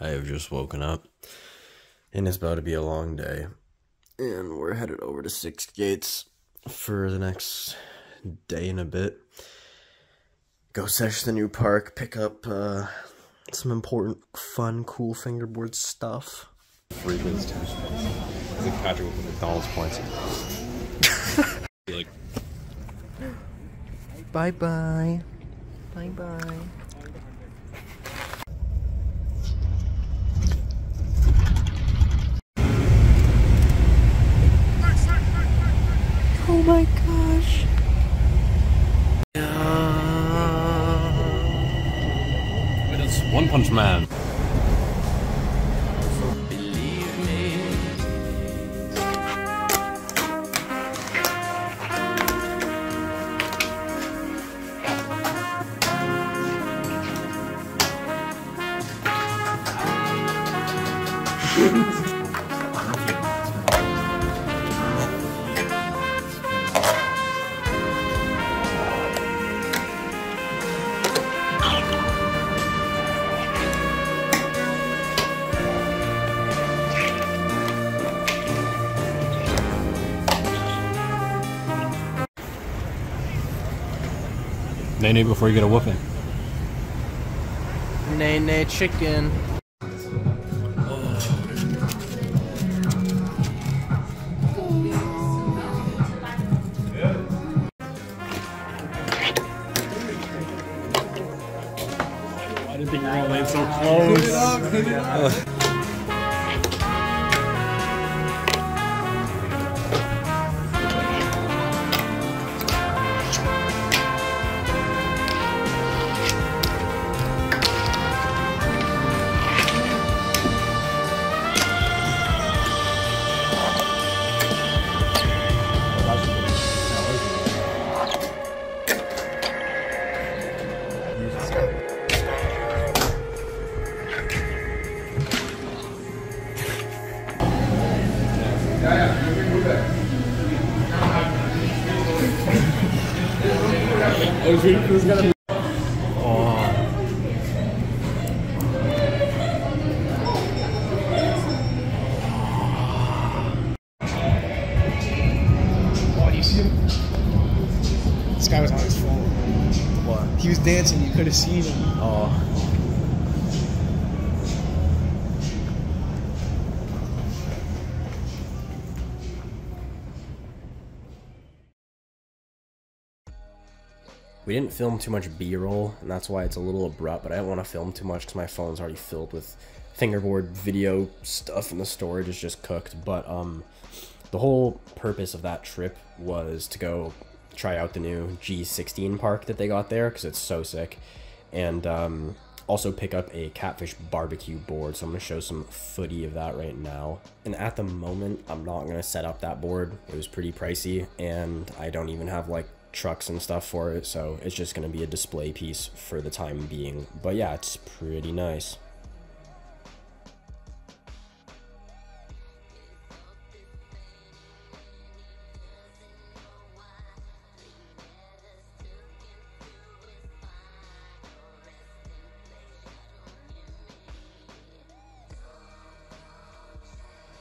I have just woken up, and it's about to be a long day. And we're headed over to 6skates for the next day and a bit. Go search the new park, pick up uh, some important, fun, cool fingerboard stuff. Three minutes too I think Patrick with the McDonald's points. like, Bye bye. Bye bye. My gosh. wait, that's One Punch Man. Nay, nay, before you get a whooping. Nay, nay, chicken. I didn't think you were gonna land so close. see him? This guy was on his phone. What? He was dancing. You could have seen him. Oh. We didn't film too much B-roll, and that's why it's a little abrupt, but I don't want to film too much because my phone's already filled with fingerboard video stuff and the storage is just cooked. But um, the whole purpose of that trip was to go try out the new G16 park that they got there because it's so sick. And um, also pick up a catfish barbecue board. So I'm going to show some footy of that right now. And at the moment, I'm not going to set up that board. It was pretty pricey and I don't even have like trucks and stuff for it. So it's just going to be a display piece for the time being. But yeah, it's pretty nice.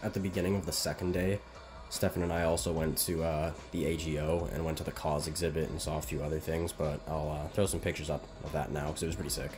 at the beginning of the second day, Stefan and I also went to uh, the AGO and went to the KAWS exhibit and saw a few other things, but I'll uh, throw some pictures up of that now because it was pretty sick.